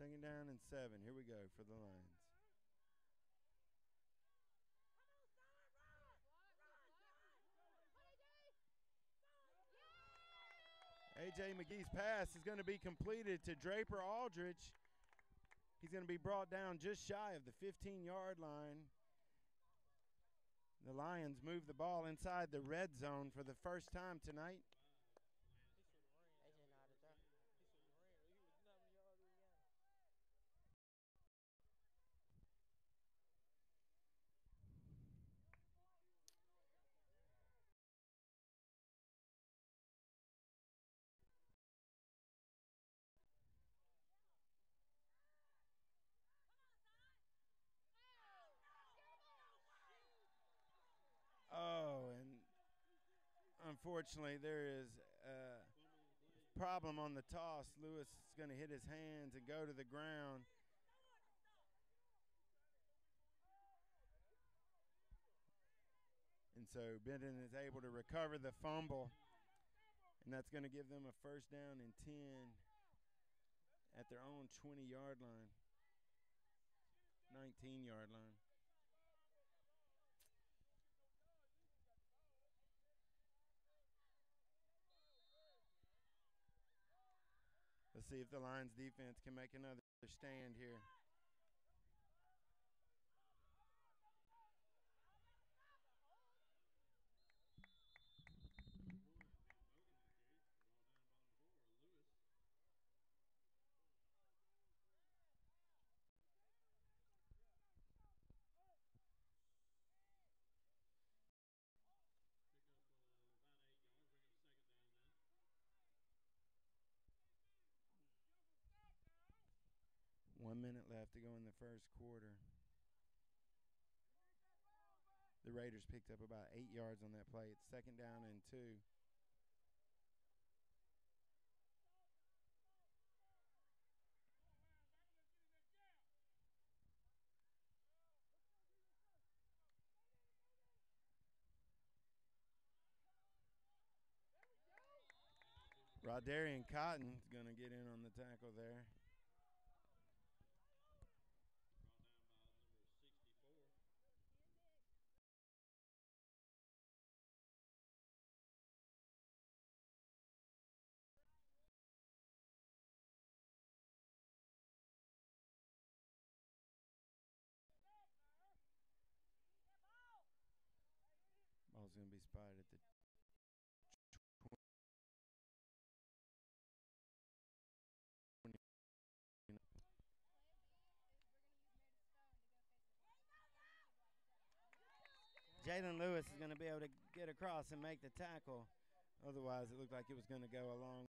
Second down and seven. Here we go for the Lions. AJ McGee's pass is going to be completed to Draper Aldrich. He's going to be brought down just shy of the 15 yard line. The Lions move the ball inside the red zone for the first time tonight. AJ know how to throw. Oh, and unfortunately, there is a problem on the toss. Lewis is going to hit his hands and go to the ground. And so Benton is able to recover the fumble. And that's going to give them a first down and 10 at their own 20 yard line, 19 yard line. Let's see if the Lions defense can make another stand here. Pick up uh, about eight yards, bring up second down now. One minute left to go in the first quarter. The Raiders picked up about eight yards on that play. It's second down and two. Rodarian Cotton is going to get in on the tackle there. Going to be spotted at the Jalen Lewis is going to be able to get across and make the tackle. Otherwise, it looked like it was going to go a long